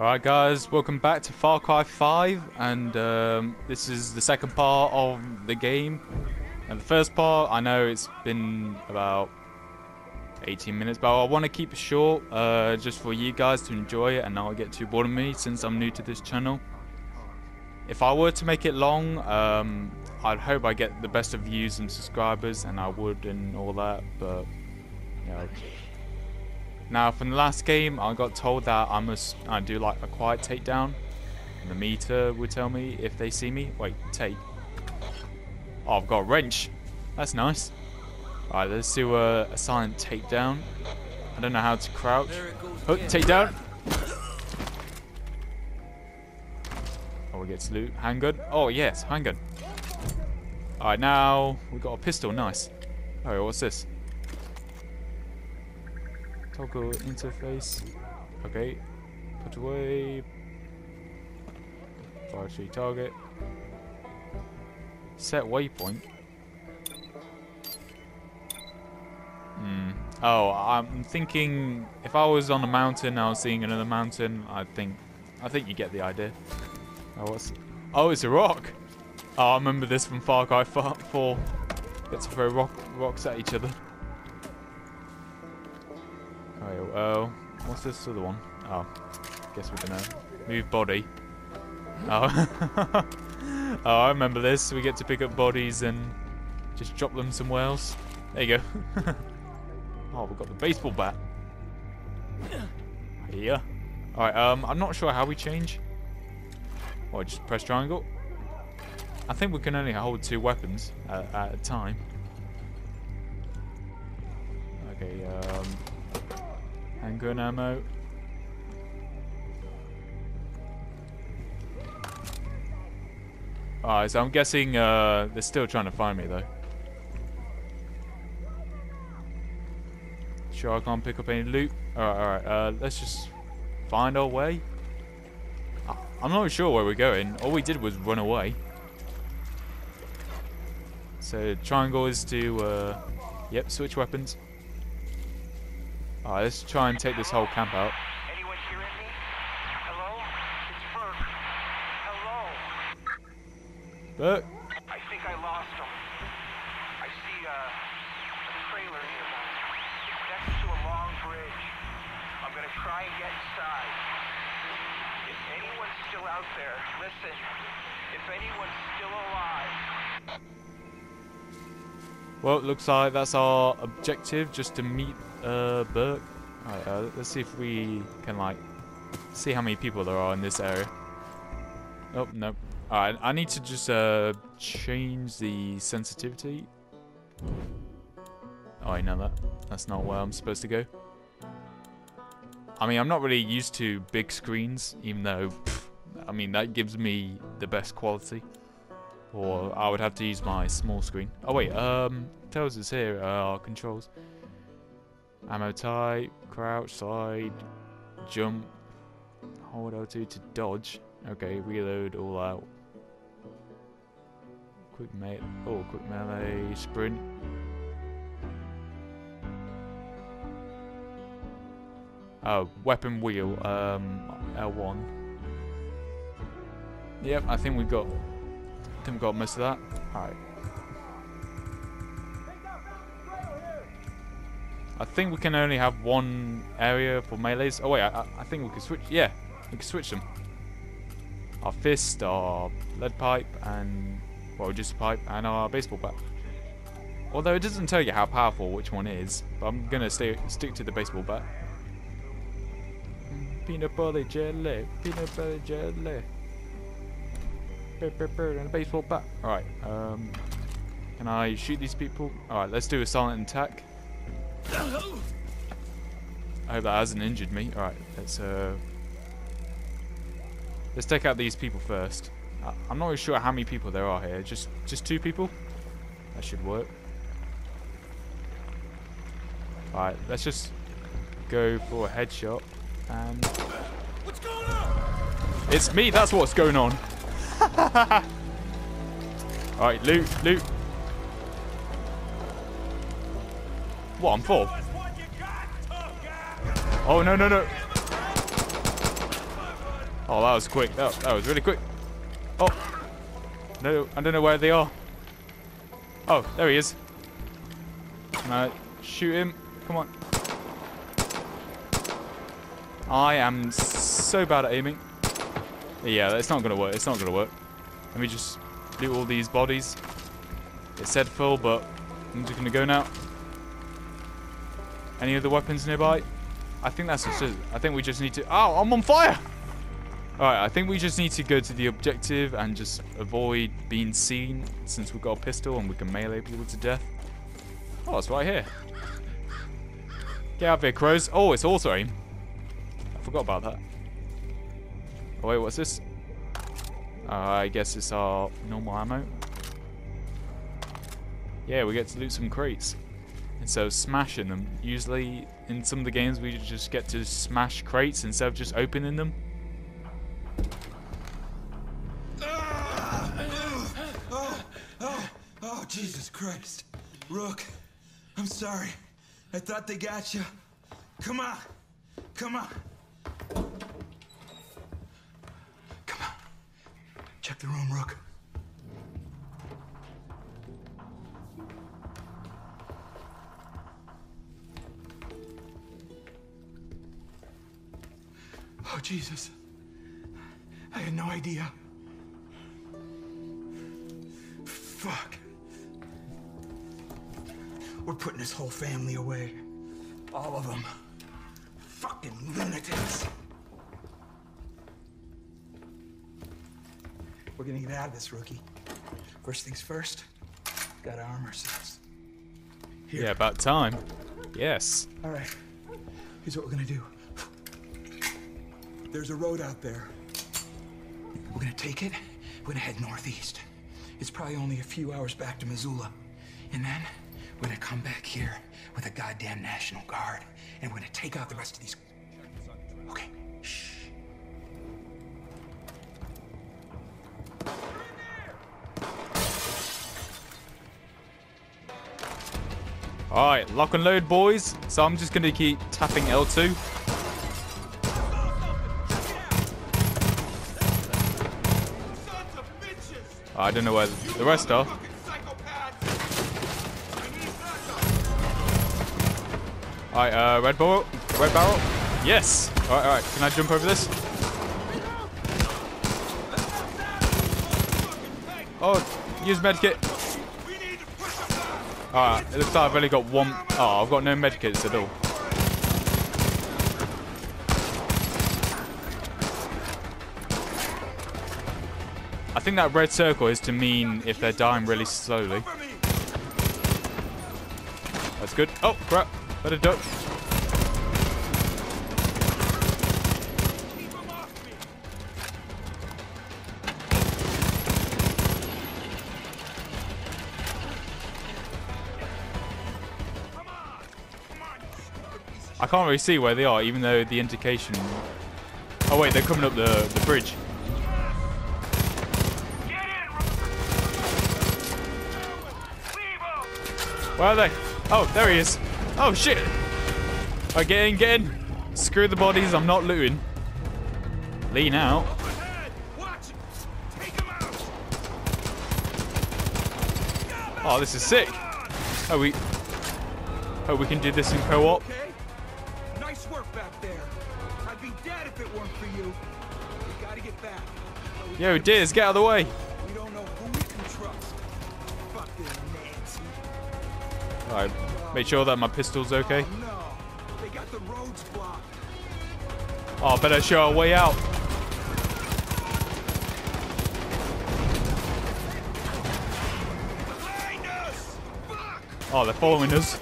Alright guys, welcome back to Far Cry 5 and um, this is the second part of the game. And the first part, I know it's been about 18 minutes, but I want to keep it short uh, just for you guys to enjoy it and not get too bored of me since I'm new to this channel. If I were to make it long, um, I'd hope I get the best of views and subscribers and I would and all that, but you know, now, from the last game, I got told that I must I do like a quiet takedown. The meter would tell me if they see me. Wait, take. Oh, I've got a wrench. That's nice. Alright, let's do a, a silent takedown. I don't know how to crouch. Oh, takedown. Oh, we get to loot. Handgun. Oh, yes, handgun. Alright, now we've got a pistol. Nice. Oh, what's this? Toggle interface. Okay. Put away. Forestry target. Set waypoint. Hmm. Oh, I'm thinking if I was on a mountain, I was seeing another mountain. I think, I think you get the idea. Oh, what's? Oh, it's a rock. Oh, I remember this from Far Cry 4. Get to throw rock, rocks at each other. Oh, oh, what's this other one? Oh, guess we don't know. Move body. Oh. oh, I remember this. We get to pick up bodies and just drop them somewhere else. There you go. oh, we've got the baseball bat. Here. Alright, um, I'm not sure how we change. Or just press triangle. I think we can only hold two weapons at, at a time. Okay, um, Handgun ammo. Alright, so I'm guessing uh, they're still trying to find me though. Sure I can't pick up any loot? Alright, alright, uh, let's just find our way. I'm not sure where we're going. All we did was run away. So triangle is to, uh, yep, switch weapons. Alright, let's try and take this whole camp out. Anyone hearing me? Hello? It's Burke. Hello? I think I lost him. I see uh, a trailer nearby. It's next to a long bridge. I'm gonna try and get inside. If anyone's still out there, listen. If anyone's still alive, Well, it looks like that's our objective, just to meet uh, Burke. Uh, let's see if we can, like, see how many people there are in this area. Oh, no. Alright, I need to just uh, change the sensitivity. Oh, I know that. That's not where I'm supposed to go. I mean, I'm not really used to big screens, even though, pff, I mean, that gives me the best quality. Or I would have to use my small screen. Oh wait, um, tells us here uh, our controls. Ammo type, crouch, slide, jump, hold L2 to dodge. Okay, reload, all out. Quick melee, oh, quick melee, sprint. Oh, weapon wheel, um, L1. Yep, I think we got I think we got most of that. Alright. I think we can only have one area for melees. Oh wait, I, I think we can switch. Yeah, we can switch them. Our fist, our lead pipe, and well, just pipe, and our baseball bat. Although it doesn't tell you how powerful which one is, but I'm gonna stay stick to the baseball bat. Peanut butter jelly, peanut butter jelly. And a baseball bat. Alright, um, can I shoot these people? Alright, let's do a silent attack. I hope that hasn't injured me. Alright, let's, uh, let's take out these people first. I I'm not really sure how many people there are here. Just, just two people? That should work. Alright, let's just go for a headshot. And... What's going on? It's me, that's what's going on. Alright, loot, loot. What, I'm full? Oh, no, no, no. Oh, that was quick. That, that was really quick. Oh. No, I don't know where they are. Oh, there he is. Can I shoot him? Come on. I am so bad at aiming. Yeah, it's not going to work. It's not going to work. Let me just loot all these bodies. It said full, but I'm just going to go now. Any other weapons nearby? I think that's just. I think we just need to... Oh, I'm on fire! Alright, I think we just need to go to the objective and just avoid being seen since we've got a pistol and we can melee people to death. Oh, it's right here. Get out of here, crows. Oh, it's auto aim. I forgot about that. Oh, wait, what's this? Uh, I guess it's our normal ammo. Yeah, we get to loot some crates. And so smashing them. Usually, in some of the games, we just get to smash crates instead of just opening them. Oh, Jesus Christ. Rook, I'm sorry. I thought they got you. Come on. Come on. Check the room, Rook. Oh, Jesus. I had no idea. Fuck. We're putting this whole family away. All of them. Fucking lunatics. We're gonna get out of this, rookie. First things first, gotta arm ourselves. Here. Yeah, about time. Yes. All right. Here's what we're gonna do. There's a road out there. We're gonna take it. We're gonna head northeast. It's probably only a few hours back to Missoula. And then we're gonna come back here with a goddamn National Guard. And we're gonna take out the rest of these. Alright, lock and load, boys. So I'm just going to keep tapping L2. Sons of bitches! I don't know where the rest are. Alright, uh, red barrel. Red barrel. Yes. Alright, alright. Can I jump over this? Oh, use medkit. We need to push them back! Alright, it looks like I've only got one. Oh, I've got no medkits at all. I think that red circle is to mean if they're dying really slowly. That's good. Oh, crap. Better duck. Can't really see where they are, even though the indication. Oh wait, they're coming up the the bridge. Where are they? Oh, there he is. Oh shit! Alright, get in, get in. Screw the bodies. I'm not looting. Lean out! Oh, this is sick. Oh, we. Oh, we can do this in co-op. Yo, Diz, get out of the way. We don't know who we can trust. Fucking Nancy. Alright, make sure that my pistol's okay. Oh no. They got the roads blocked. Oh, better show our way out. Behind us! Fuck! Oh, they're following us.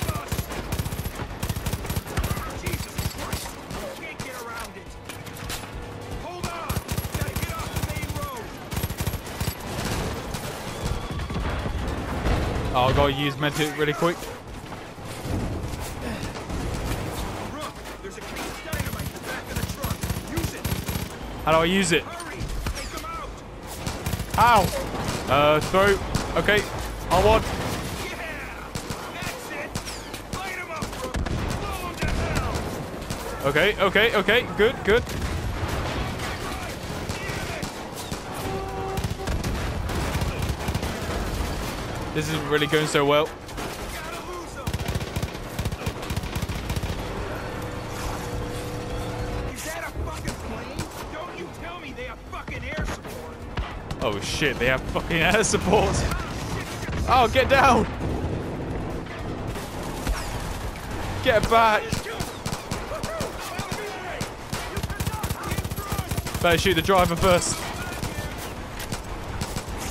Back of the truck. Use quick. How do I use it? Hurry! Take them out! Ow! Uh, throw. Okay, I want. Yeah! That's it! Light them up, Rook! Blow them to hell! Okay, okay, okay. Good, good. This isn't really going so well. Is that a fucking plane? Don't you tell me they have fucking air support. Oh shit, they have fucking air support. Oh, get down! Get back! Better shoot the driver first.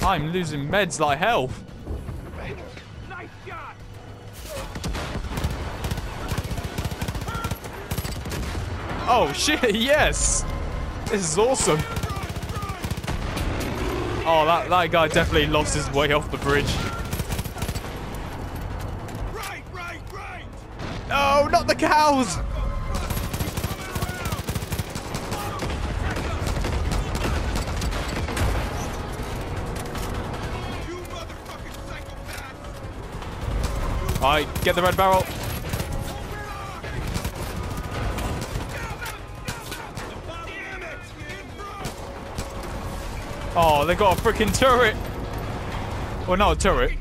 I'm losing meds like hell. Oh shit, yes! This is awesome. Oh, that, that guy definitely lost his way off the bridge. Right, right, right. No, not the cows! Alright, get the red barrel. Oh, they got a freaking turret. Well, not a turret.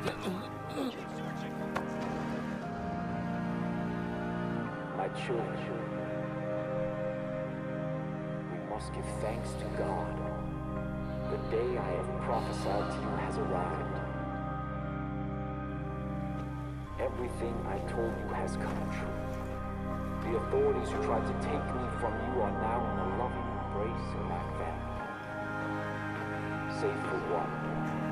My children, we must give thanks to God. The day I have prophesied to you has arrived. Everything I told you has come true. The authorities who tried to take me from you are now in the loving embrace of my family. Save for one.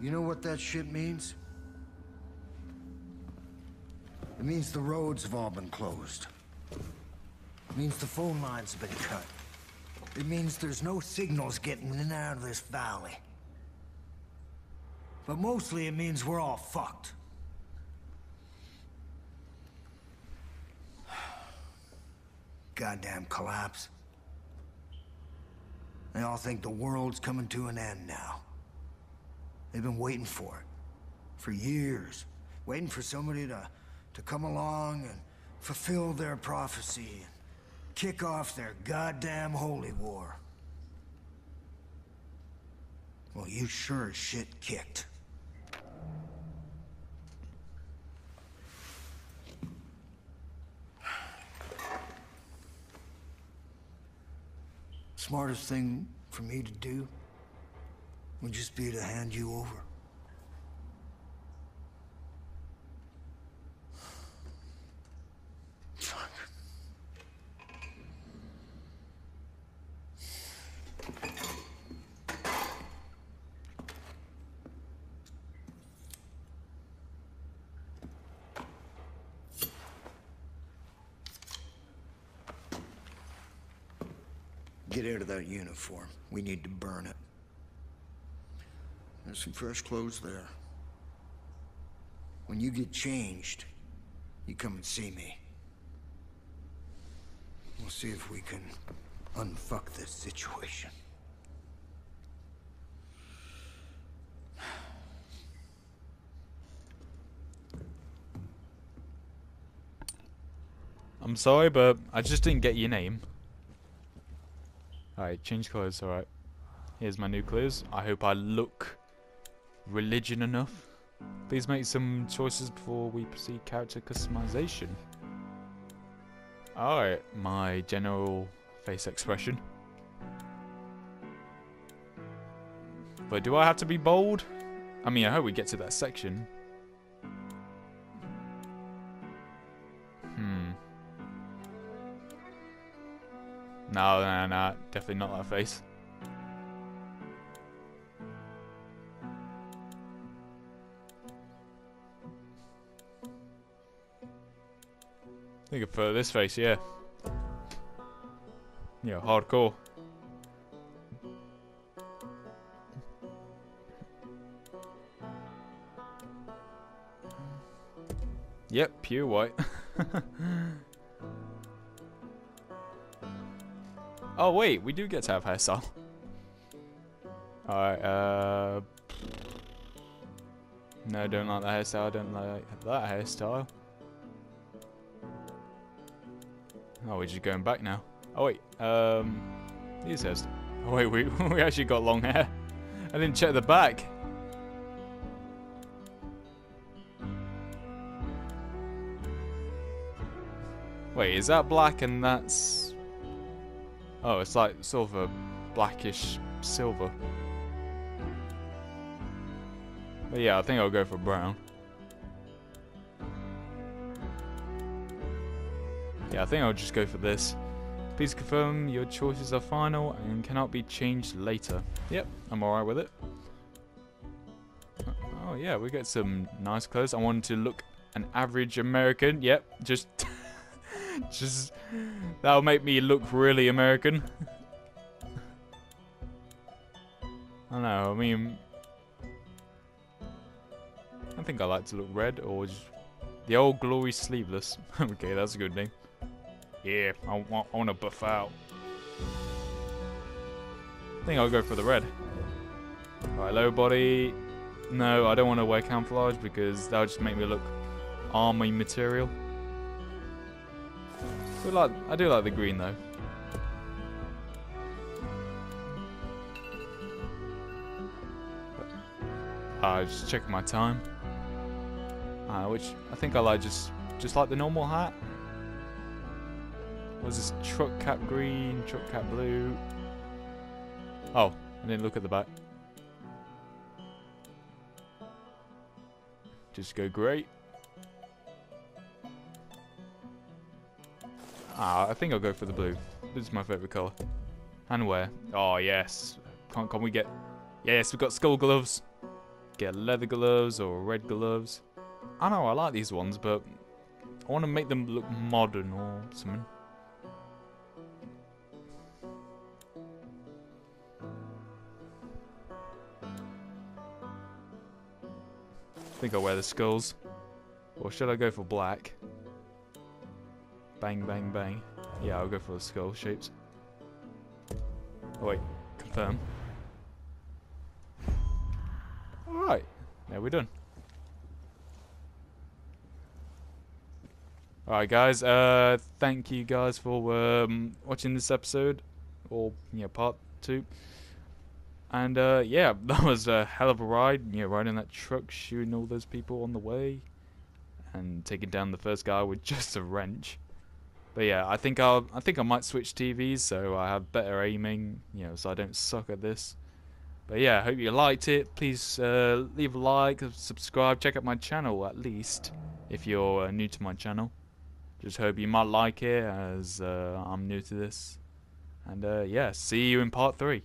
You know what that shit means? It means the roads have all been closed. It means the phone lines have been cut. It means there's no signals getting in and out of this valley. But mostly it means we're all fucked. Goddamn collapse. They all think the world's coming to an end now. They've been waiting for it. For years. Waiting for somebody to, to come along and fulfill their prophecy and kick off their goddamn holy war. Well, you sure as shit kicked. Smartest thing for me to do would just be to hand you over. Fuck. Get out of that uniform. We need to burn it. Some fresh clothes there. When you get changed, you come and see me. We'll see if we can unfuck this situation. I'm sorry, but I just didn't get your name. Alright, change clothes, alright. Here's my new clothes. I hope I look religion enough. Please make some choices before we proceed character customization. Alright, my general face expression. But do I have to be bold? I mean, I hope we get to that section. Hmm. No, no, no, definitely not that face. I think I prefer this face, yeah. Yeah, hardcore. Yep, pure white. oh wait, we do get to have hairstyle. Alright, uh... No, don't like that hairstyle, I don't like that hairstyle. Oh, we're just going back now. Oh wait, um... He says... Oh wait, we, we actually got long hair. I didn't check the back. Wait, is that black and that's... Oh, it's like silver, blackish silver. But yeah, I think I'll go for brown. Yeah, I think I'll just go for this. Please confirm your choices are final and cannot be changed later. Yep, I'm alright with it. Oh yeah, we get some nice clothes. I wanted to look an average American. Yep, just... just... That'll make me look really American. I don't know, I mean... I think I like to look red or just... The old glory sleeveless. okay, that's a good name. Yeah, I want, I want to buff out. I think I'll go for the red. Alright, low body. No, I don't want to wear camouflage because that would just make me look army material. I like, I do like the green though. Uh, just checking my time. Uh, which I think I like just just like the normal hat. Was this truck cap green, truck cap blue? Oh, I didn't look at the back. Just go great. Ah, I think I'll go for the blue. This is my favourite colour. And where? Oh, yes. Can't, can we get... Yes, we've got skull gloves. Get leather gloves or red gloves. I know, I like these ones, but I want to make them look modern or something. Think I'll wear the skulls. Or should I go for black? Bang, bang, bang. Yeah, I'll go for the skull shapes. Oh, wait, confirm. Alright, now we're done. Alright guys, uh, thank you guys for um, watching this episode, or, yeah, part 2. And uh, yeah, that was a hell of a ride. You know, riding that truck, shooting all those people on the way, and taking down the first guy with just a wrench. But yeah, I think I'll I think I might switch TVs so I have better aiming, you know, so I don't suck at this. But yeah, I hope you liked it. Please uh, leave a like, subscribe, check out my channel at least if you're uh, new to my channel. Just hope you might like it as uh, I'm new to this. And uh, yeah, see you in part three.